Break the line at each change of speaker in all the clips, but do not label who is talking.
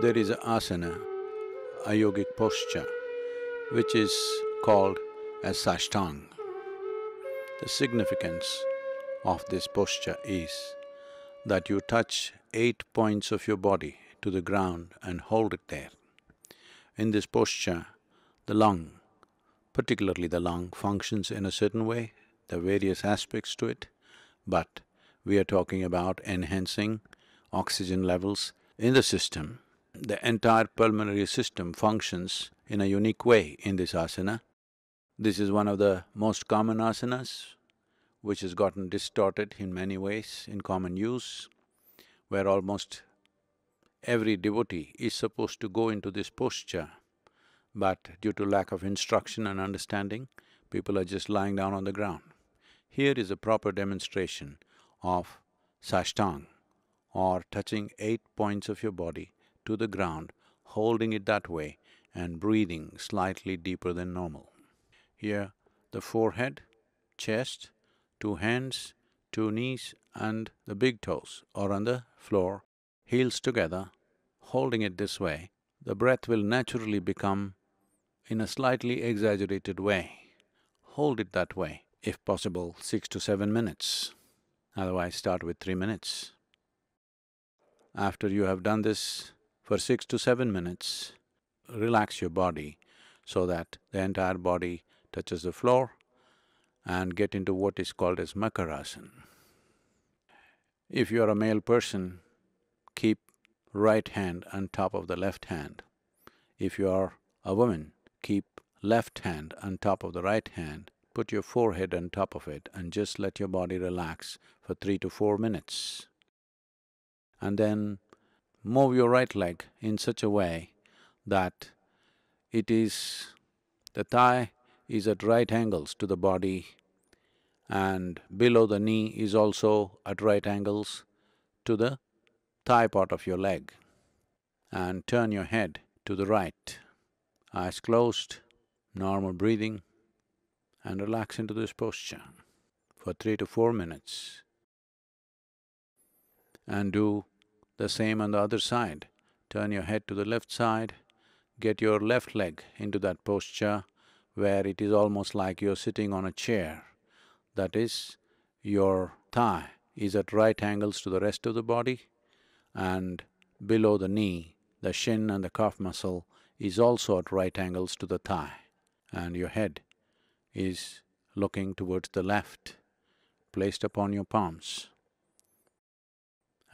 there is a asana, a yogic posture, which is called as Sashtang. The significance of this posture is that you touch eight points of your body to the ground and hold it there. In this posture, the lung, particularly the lung, functions in a certain way, there are various aspects to it, but we are talking about enhancing oxygen levels in the system. The entire pulmonary system functions in a unique way in this asana. This is one of the most common asanas, which has gotten distorted in many ways in common use, where almost every devotee is supposed to go into this posture, but due to lack of instruction and understanding, people are just lying down on the ground. Here is a proper demonstration of Sashtang or touching eight points of your body to the ground, holding it that way and breathing slightly deeper than normal. Here, the forehead, chest, two hands, two knees and the big toes are on the floor, heels together, holding it this way, the breath will naturally become in a slightly exaggerated way. Hold it that way, if possible, six to seven minutes. Otherwise, start with three minutes. After you have done this for six to seven minutes, relax your body so that the entire body touches the floor and get into what is called as Makarasana. If you are a male person, keep right hand on top of the left hand. If you are a woman, keep left hand on top of the right hand, put your forehead on top of it and just let your body relax for three to four minutes. And then move your right leg in such a way that it is… the thigh is at right angles to the body and below the knee is also at right angles to the thigh part of your leg. And turn your head to the right, eyes closed, normal breathing and relax into this posture for three to four minutes. And do the same on the other side. Turn your head to the left side, get your left leg into that posture where it is almost like you're sitting on a chair. That is, your thigh is at right angles to the rest of the body and below the knee, the shin and the calf muscle is also at right angles to the thigh and your head is looking towards the left, placed upon your palms.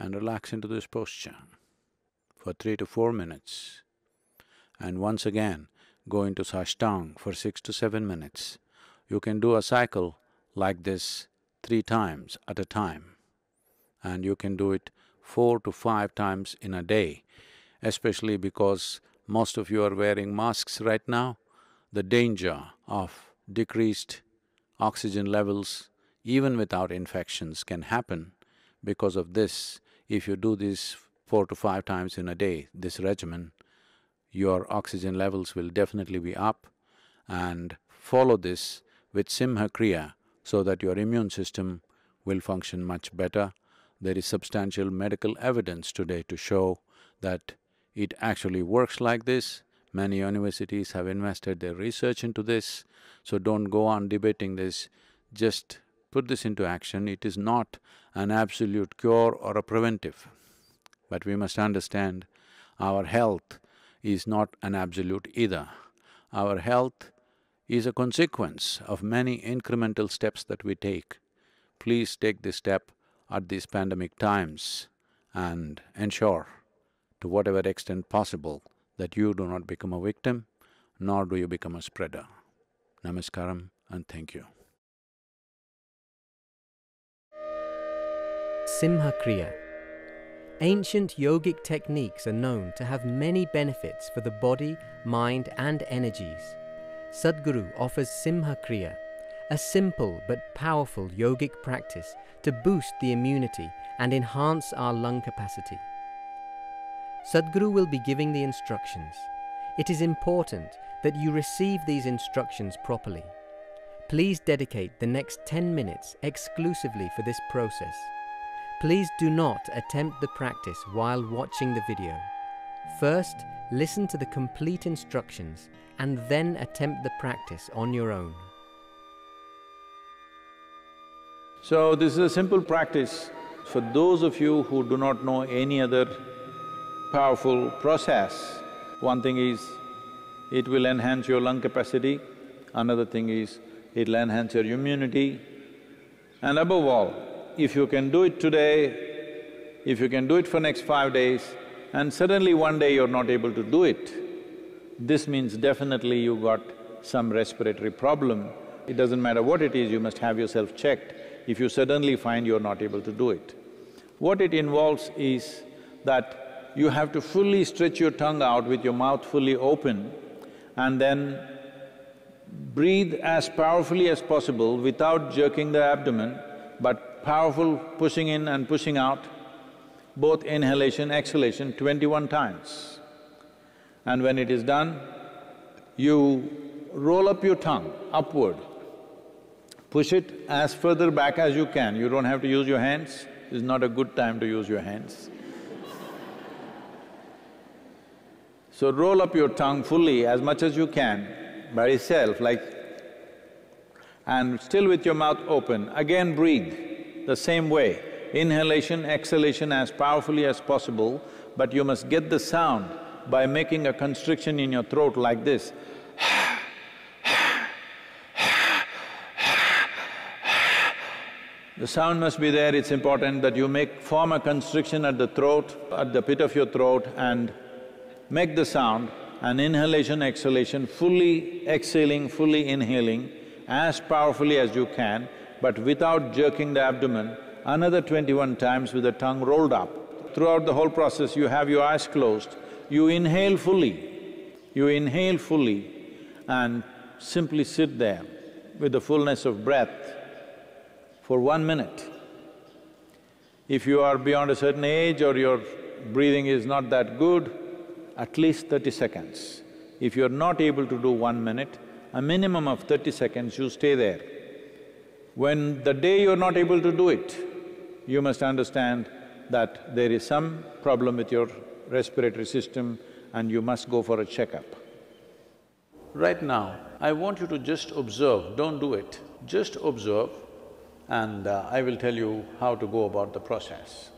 And relax into this posture for three to four minutes. And once again, go into Sashtang for six to seven minutes. You can do a cycle like this three times at a time. And you can do it four to five times in a day, especially because most of you are wearing masks right now. The danger of decreased oxygen levels even without infections can happen because of this. If you do this four to five times in a day, this regimen, your oxygen levels will definitely be up and follow this with Simha Kriya so that your immune system will function much better. There is substantial medical evidence today to show that it actually works like this. Many universities have invested their research into this, so don't go on debating this, just put this into action. It is not an absolute cure or a preventive, but we must understand our health is not an absolute either. Our health is a consequence of many incremental steps that we take. Please take this step at these pandemic times and ensure to whatever extent possible that you do not become a victim, nor do you become a spreader. Namaskaram and thank you.
Simha Kriya Ancient yogic techniques are known to have many benefits for the body, mind and energies. Sadhguru offers Simha Kriya, a simple but powerful yogic practice to boost the immunity and enhance our lung capacity. Sadhguru will be giving the instructions. It is important that you receive these instructions properly. Please dedicate the next 10 minutes exclusively for this process. Please do not attempt the practice while watching the video. First, listen to the complete instructions and then attempt the practice on your own.
So, this is a simple practice for those of you who do not know any other powerful process. One thing is, it will enhance your lung capacity, another thing is, it'll enhance your immunity. And above all, if you can do it today, if you can do it for next five days, and suddenly one day you're not able to do it, this means definitely you got some respiratory problem. It doesn't matter what it is, you must have yourself checked if you suddenly find you're not able to do it. What it involves is that you have to fully stretch your tongue out with your mouth fully open and then breathe as powerfully as possible without jerking the abdomen, but powerful pushing in and pushing out, both inhalation, exhalation, twenty-one times. And when it is done, you roll up your tongue upward, push it as further back as you can, you don't have to use your hands, it's not a good time to use your hands. so roll up your tongue fully as much as you can by itself like… and still with your mouth open, again breathe the same way. Inhalation, exhalation as powerfully as possible, but you must get the sound by making a constriction in your throat like this. The sound must be there, it's important that you make… form a constriction at the throat, at the pit of your throat and make the sound and inhalation, exhalation, fully exhaling, fully inhaling as powerfully as you can, but without jerking the abdomen, another twenty-one times with the tongue rolled up. Throughout the whole process, you have your eyes closed, you inhale fully, you inhale fully and simply sit there with the fullness of breath for one minute. If you are beyond a certain age or your breathing is not that good, at least thirty seconds. If you're not able to do one minute, a minimum of thirty seconds you stay there. When the day you're not able to do it, you must understand that there is some problem with your respiratory system and you must go for a checkup. Right now, I want you to just observe, don't do it, just observe and uh, I will tell you how to go about the process.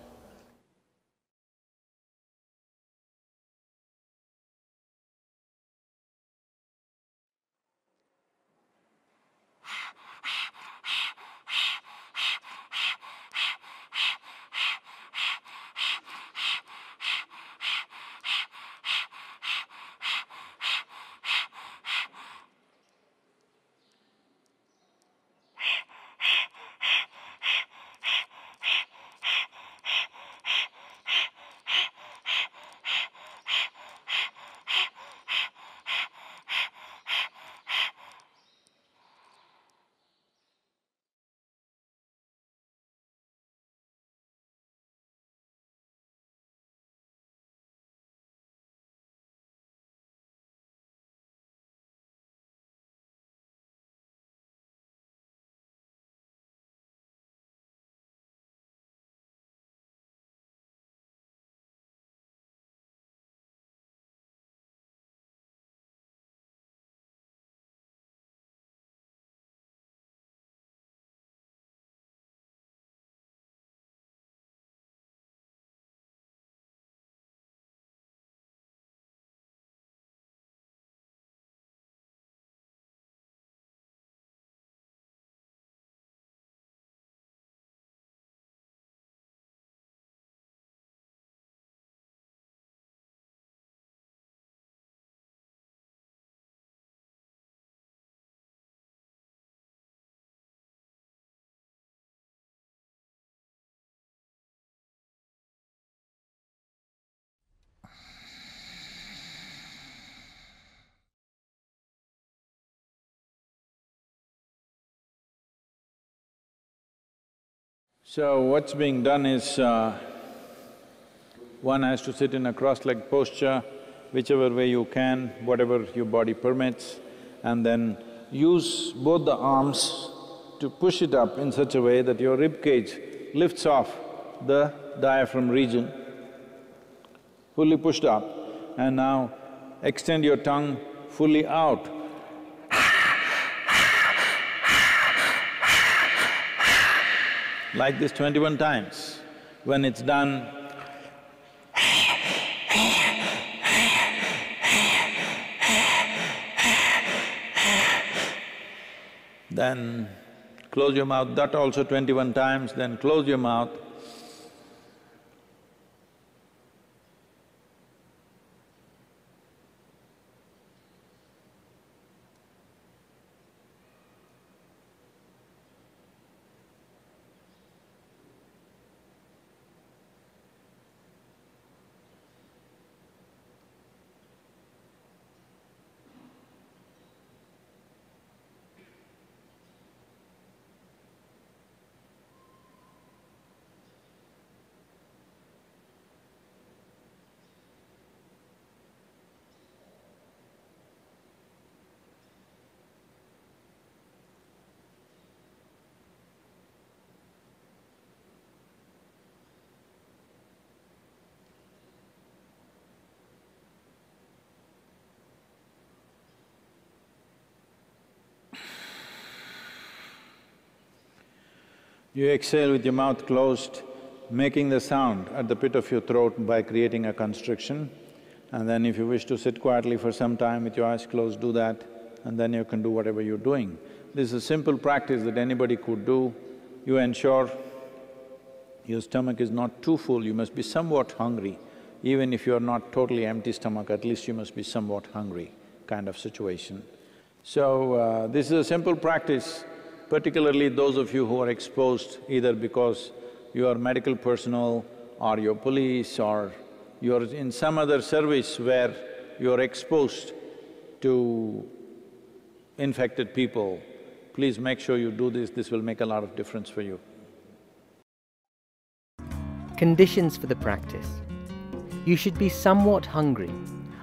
So what's being done is, uh, one has to sit in a cross-legged posture, whichever way you can, whatever your body permits, and then use both the arms to push it up in such a way that your rib cage lifts off the diaphragm region, fully pushed up, and now extend your tongue fully out. Like this twenty-one times. When it's done, then close your mouth, that also twenty-one times, then close your mouth. You exhale with your mouth closed, making the sound at the pit of your throat by creating a constriction. And then if you wish to sit quietly for some time with your eyes closed, do that, and then you can do whatever you're doing. This is a simple practice that anybody could do. You ensure your stomach is not too full, you must be somewhat hungry. Even if you're not totally empty stomach, at least you must be somewhat hungry kind of situation. So, uh, this is a simple practice particularly those of you who are exposed either because you are medical personnel or you're police or you're in some other service where you're exposed to infected people, please make sure you do this, this will make a lot of difference for you.
Conditions for the practice. You should be somewhat hungry.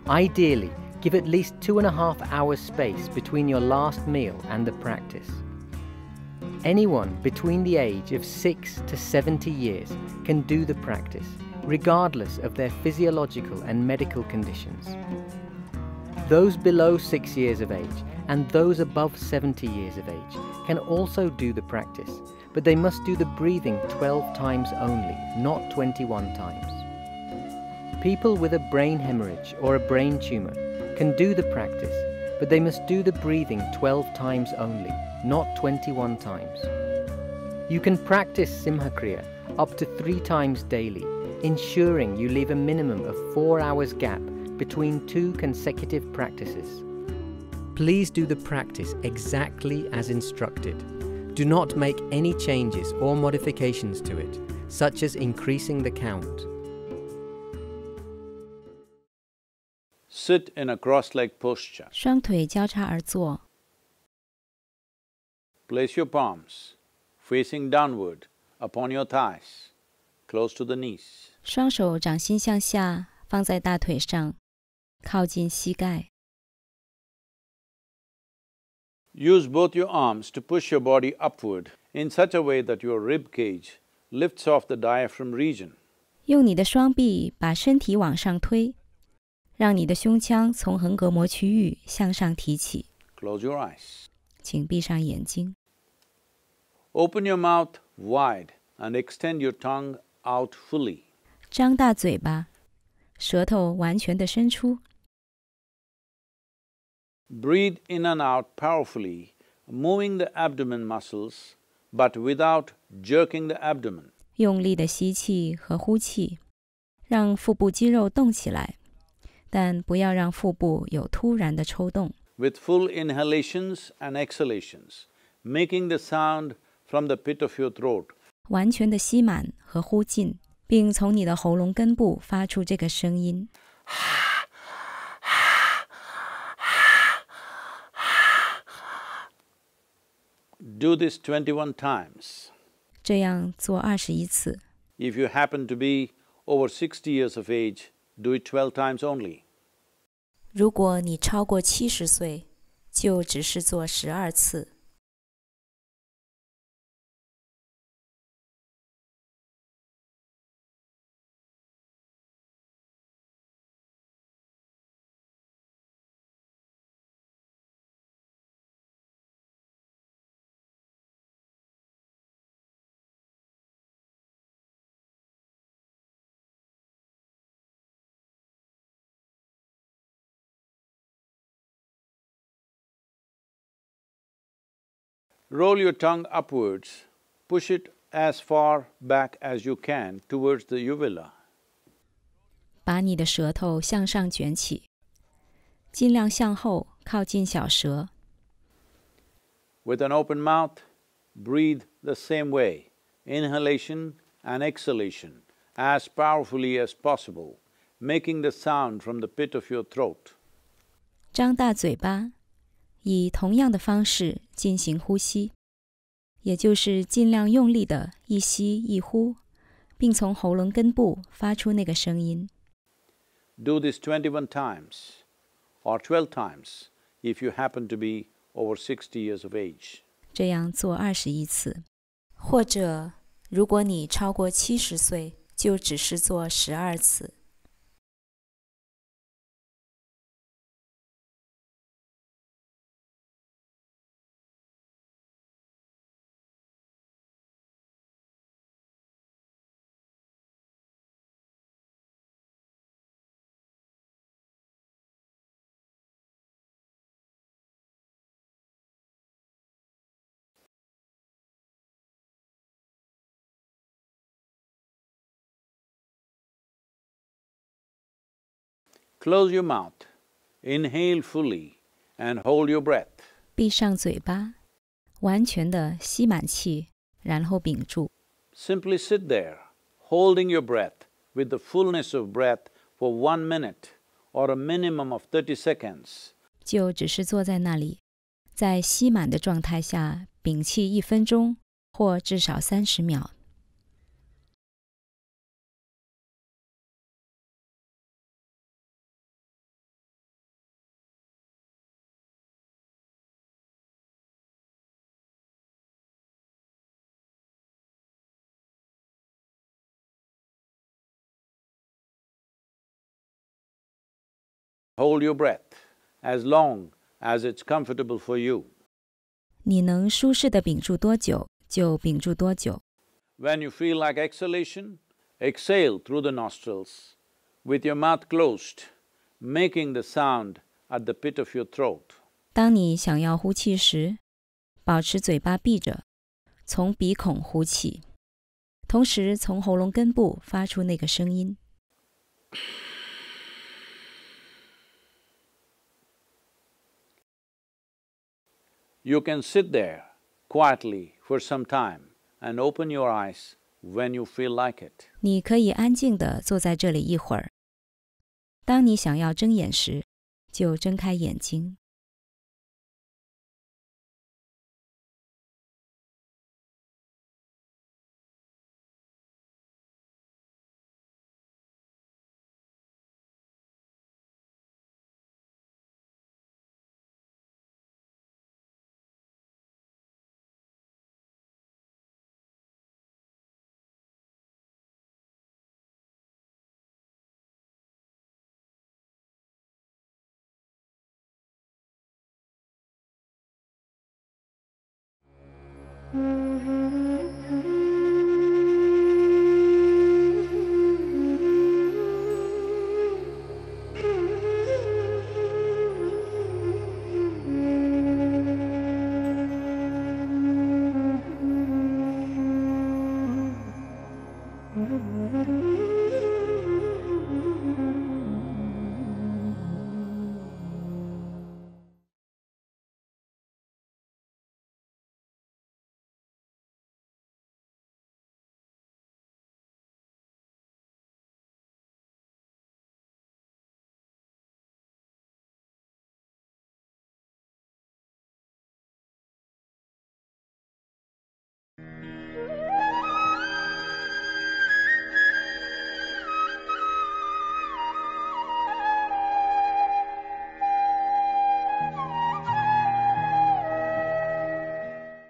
Ideally, give at least two and a half hours space between your last meal and the practice. Anyone between the age of 6 to 70 years can do the practice, regardless of their physiological and medical conditions. Those below 6 years of age and those above 70 years of age can also do the practice, but they must do the breathing 12 times only, not 21 times. People with a brain hemorrhage or a brain tumor can do the practice, but they must do the breathing 12 times only, not 21 times. You can practice Simhakriya up to three times daily, ensuring you leave a minimum of four hours gap between two consecutive practices. Please do the practice exactly as instructed. Do not make any changes or modifications to it, such as increasing the count.
Sit in a cross-legged posture.
双腿交叉而坐，
Place your palms facing downward upon your thighs, close to the knees.
双手掌心向下放在大腿上，靠近膝盖。
Use both your arms to push your body upward in such a way that your rib cage lifts off the diaphragm region.
用你的双臂把身体往上推， 让你的胸腔从横膈膜区域向上提起。
Close your eyes.
请闭上眼睛，
Open your mouth wide and extend your tongue out fully.
张大嘴巴，舌头完全的伸出，
Breathe in and out powerfully, moving the abdomen muscles but without jerking the abdomen.
用力的吸气和呼气，让腹部肌肉动起来， 但不要让腹部有突然的抽动。
with full inhalations and exhalations, making the sound from the pit of your throat.
完全的吸满和呼进，并从你的喉咙根部发出这个声音。
Do this twenty-one times.
这样做二十一次。
If you happen to be over sixty years of age, do it twelve times only.
如果你超过七十岁，就只是做十二次。
roll your tongue upwards, push it as far back as you can towards the uvula.
把你的舌头向上卷起，尽量向后靠近小舌。
With an open mouth, breathe the same way, inhalation and exhalation as powerfully as possible, making the sound from the pit of your throat.
张大嘴巴，以同样的方式 进行呼吸，也就是尽量用力的一吸一呼，并从喉咙根部发出那个声音。
Do this twenty-one times or twelve times if you happen to be over sixty years of age.
这样做二十一次，或者如果你超过七十岁，就只是做十二次。
Close your mouth, inhale fully and hold your breath.
闭上嘴巴，完全的吸满气，然后屏住。
Simply sit there, holding your breath with the fullness of breath for one minute or a minimum of thirty seconds.
就只是坐在那里，在吸满的状态下屏气一分钟，或至少三十秒。
Hold your breath as long as it's comfortable for you.
你能舒适的屏住多久，就屏住多久。
When you feel like exhalation, exhale through the nostrils with your mouth closed, making the sound at the pit of your throat.
当你想要呼气时，保持嘴巴闭着，从鼻孔呼气，同时从喉咙根部发出那个声音。
You can sit there quietly for some time and open your eyes when you feel like it.
你可以安静地坐在这里一会儿。当你想要睁眼时，就睁开眼睛。
Mm-hmm.